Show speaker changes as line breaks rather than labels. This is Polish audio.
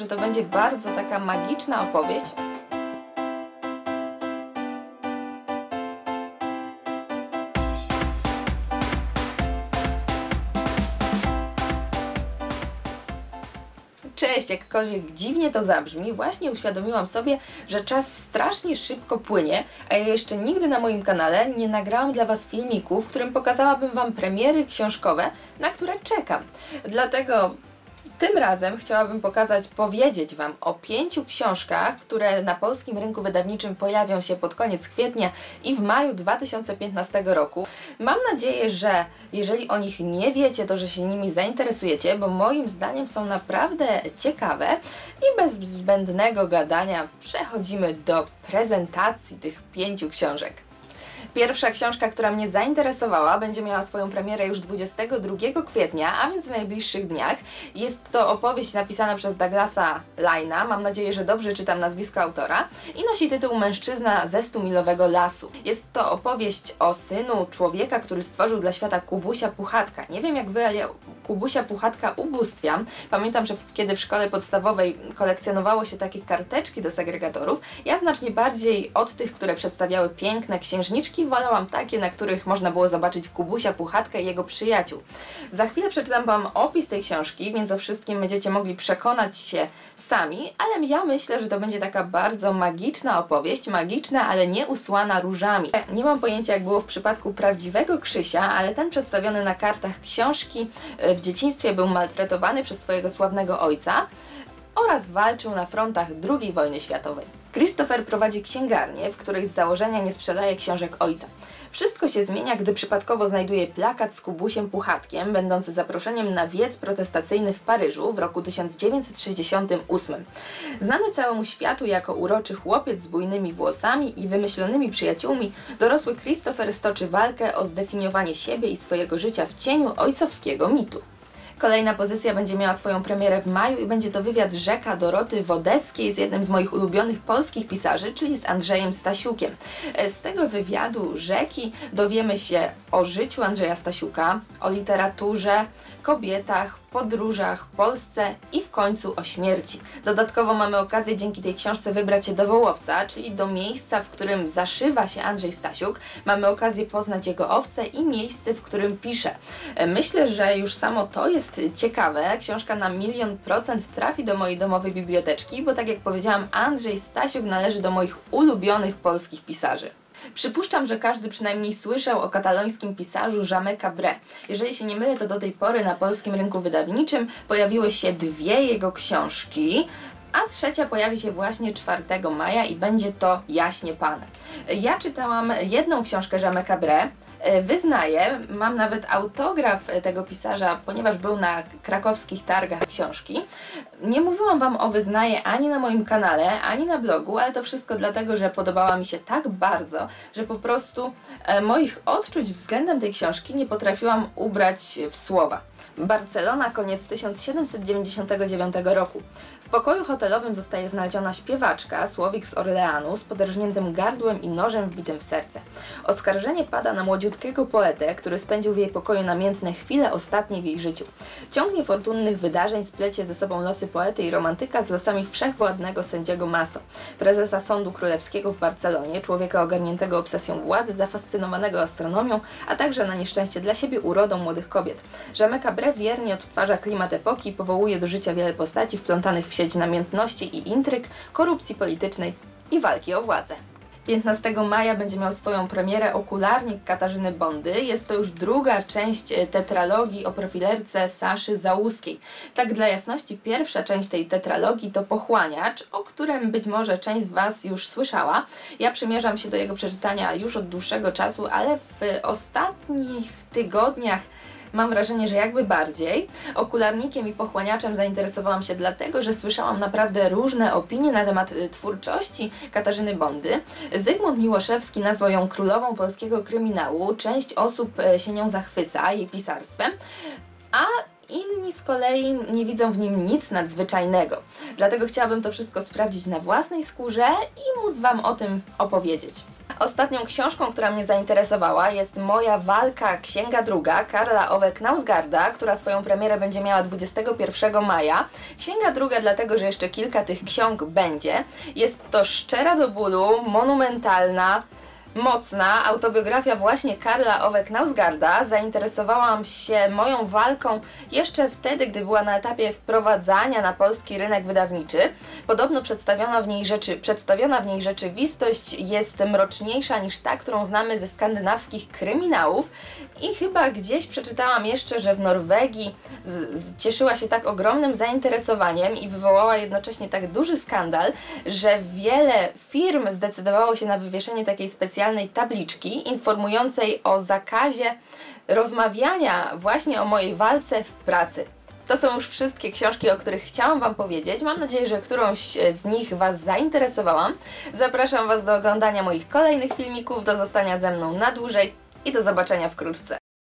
że to będzie bardzo taka magiczna opowieść. Cześć, jakkolwiek dziwnie to zabrzmi, właśnie uświadomiłam sobie, że czas strasznie szybko płynie, a ja jeszcze nigdy na moim kanale nie nagrałam dla Was filmiku, w którym pokazałabym Wam premiery książkowe, na które czekam. Dlatego tym razem chciałabym pokazać, powiedzieć Wam o pięciu książkach, które na polskim rynku wydawniczym pojawią się pod koniec kwietnia i w maju 2015 roku. Mam nadzieję, że jeżeli o nich nie wiecie, to że się nimi zainteresujecie, bo moim zdaniem są naprawdę ciekawe i bez zbędnego gadania przechodzimy do prezentacji tych pięciu książek. Pierwsza książka, która mnie zainteresowała, będzie miała swoją premierę już 22 kwietnia, a więc w najbliższych dniach. Jest to opowieść napisana przez Douglasa Lina, mam nadzieję, że dobrze czytam nazwisko autora, i nosi tytuł Mężczyzna ze stumilowego lasu. Jest to opowieść o synu człowieka, który stworzył dla świata Kubusia Puchatka. Nie wiem jak wy, ale Kubusia Puchatka ubóstwiam. Pamiętam, że kiedy w szkole podstawowej kolekcjonowało się takie karteczki do segregatorów, ja znacznie bardziej od tych, które przedstawiały piękne księżniczki, wolałam takie, na których można było zobaczyć Kubusia Puchatkę i jego przyjaciół. Za chwilę przeczytam Wam opis tej książki, więc o wszystkim będziecie mogli przekonać się sami, ale ja myślę, że to będzie taka bardzo magiczna opowieść, magiczna, ale nie usłana różami. Nie mam pojęcia, jak było w przypadku prawdziwego Krzysia, ale ten przedstawiony na kartach książki e, w dzieciństwie był maltretowany przez swojego sławnego ojca oraz walczył na frontach II wojny światowej. Christopher prowadzi księgarnię, w której z założenia nie sprzedaje książek ojca. Wszystko się zmienia, gdy przypadkowo znajduje plakat z Kubusiem Puchatkiem, będący zaproszeniem na wiec protestacyjny w Paryżu w roku 1968. Znany całemu światu jako uroczy chłopiec z bujnymi włosami i wymyślonymi przyjaciółmi, dorosły Christopher stoczy walkę o zdefiniowanie siebie i swojego życia w cieniu ojcowskiego mitu. Kolejna pozycja będzie miała swoją premierę w maju i będzie to wywiad Rzeka Doroty Wodeckiej z jednym z moich ulubionych polskich pisarzy, czyli z Andrzejem Stasiukiem. Z tego wywiadu Rzeki dowiemy się o życiu Andrzeja Stasiuka, o literaturze, kobietach, podróżach, Polsce i w końcu o śmierci. Dodatkowo mamy okazję dzięki tej książce wybrać się do Wołowca, czyli do miejsca, w którym zaszywa się Andrzej Stasiuk. Mamy okazję poznać jego owce i miejsce, w którym pisze. Myślę, że już samo to jest ciekawe. Książka na milion procent trafi do mojej domowej biblioteczki, bo tak jak powiedziałam, Andrzej Stasiuk należy do moich ulubionych polskich pisarzy. Przypuszczam, że każdy przynajmniej słyszał o katalońskim pisarzu Jamé Cabré. Jeżeli się nie mylę, to do tej pory na polskim rynku wydawniczym pojawiły się dwie jego książki, a trzecia pojawi się właśnie 4 maja i będzie to Jaśnie Pan. Ja czytałam jedną książkę Jamé Cabré, wyznaję, mam nawet autograf tego pisarza, ponieważ był na krakowskich targach książki. Nie mówiłam Wam o wyznaje ani na moim kanale, ani na blogu, ale to wszystko dlatego, że podobała mi się tak bardzo, że po prostu e, moich odczuć względem tej książki nie potrafiłam ubrać w słowa. Barcelona, koniec 1799 roku. W pokoju hotelowym zostaje znaleziona śpiewaczka, Słowik z Orleanu, z poderżniętym gardłem i nożem wbitym w serce. Oskarżenie pada na młodziutkiego poetę, który spędził w jej pokoju namiętne chwile ostatnie w jej życiu. Ciąg niefortunnych wydarzeń splecie ze sobą losy poety i romantyka z losami wszechwładnego sędziego Maso, prezesa Sądu Królewskiego w Barcelonie, człowieka ogarniętego obsesją władzy, zafascynowanego astronomią, a także na nieszczęście dla siebie urodą młodych kobiet. Jamaica Bre wiernie odtwarza klimat epoki i powołuje do życia wiele postaci wplątanych w sieć namiętności i intryg, korupcji politycznej i walki o władzę. 15 maja będzie miał swoją premierę Okularnik Katarzyny Bondy. Jest to już druga część e, tetralogii o profilerce Saszy Załuskiej. Tak dla jasności, pierwsza część tej tetralogii to Pochłaniacz, o którym być może część z Was już słyszała. Ja przymierzam się do jego przeczytania już od dłuższego czasu, ale w ostatnich tygodniach mam wrażenie, że jakby bardziej. Okularnikiem i pochłaniaczem zainteresowałam się dlatego, że słyszałam naprawdę różne opinie na temat y, twórczości Katarzyny Bondy. Zygmunt Miłoszewski nazwał ją królową polskiego kryminału. Część osób y, się nią zachwyca, jej pisarstwem. A inni z kolei nie widzą w nim nic nadzwyczajnego. Dlatego chciałabym to wszystko sprawdzić na własnej skórze i móc Wam o tym opowiedzieć. Ostatnią książką, która mnie zainteresowała jest Moja walka Księga Druga Karla Owek-Nausgarda, która swoją premierę będzie miała 21 maja. Księga Druga dlatego, że jeszcze kilka tych ksiąg będzie. Jest to szczera do bólu, monumentalna, mocna autobiografia właśnie Karla Owek-Nausgarda. Zainteresowałam się moją walką jeszcze wtedy, gdy była na etapie wprowadzania na polski rynek wydawniczy. Podobno przedstawiona w niej, rzeczy, przedstawiona w niej rzeczywistość jest mroczniejsza niż ta, którą znamy ze skandynawskich kryminałów i chyba gdzieś przeczytałam jeszcze, że w Norwegii cieszyła się tak ogromnym zainteresowaniem i wywołała jednocześnie tak duży skandal, że wiele firm zdecydowało się na wywieszenie takiej specjalnej tabliczki informującej o zakazie rozmawiania właśnie o mojej walce w pracy. To są już wszystkie książki, o których chciałam Wam powiedzieć. Mam nadzieję, że którąś z nich Was zainteresowałam. Zapraszam Was do oglądania moich kolejnych filmików, do zostania ze mną na dłużej i do zobaczenia wkrótce.